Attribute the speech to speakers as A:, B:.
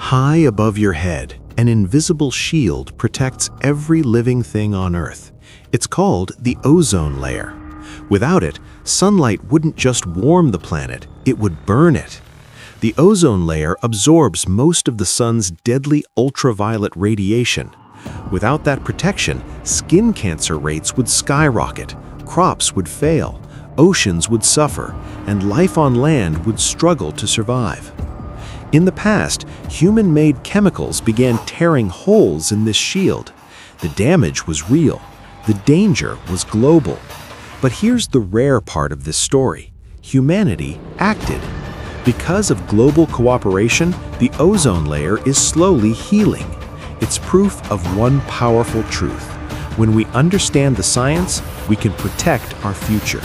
A: High above your head, an invisible shield protects every living thing on Earth. It's called the ozone layer. Without it, sunlight wouldn't just warm the planet, it would burn it. The ozone layer absorbs most of the sun's deadly ultraviolet radiation. Without that protection, skin cancer rates would skyrocket, crops would fail, oceans would suffer, and life on land would struggle to survive. In the past, human-made chemicals began tearing holes in this shield. The damage was real. The danger was global. But here's the rare part of this story. Humanity acted. Because of global cooperation, the ozone layer is slowly healing. It's proof of one powerful truth. When we understand the science, we can protect our future.